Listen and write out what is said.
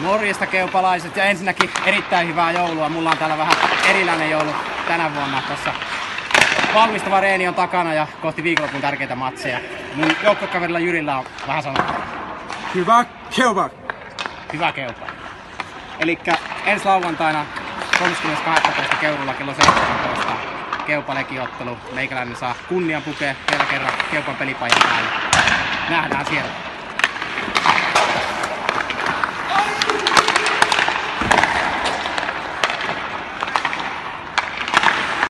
Morjesta keupalaiset ja ensinnäkin erittäin hyvää joulua. Mulla on täällä vähän erilainen joulu tänä vuonna. Tässä valmistava reeni on takana ja kohti viikonlopun tärkeitä matseja. Mun joukkokaverilla Jyrillä on vähän sanottu. Hyvä keupa. Hyvä keupa. Eli ensi lauantaina 30.12. Keurulla kello 17. Keupalekiottelu. Meikäläinen saa kunnian pukea vielä kerran Keupan pelipaikan päälle. Nähdään siellä.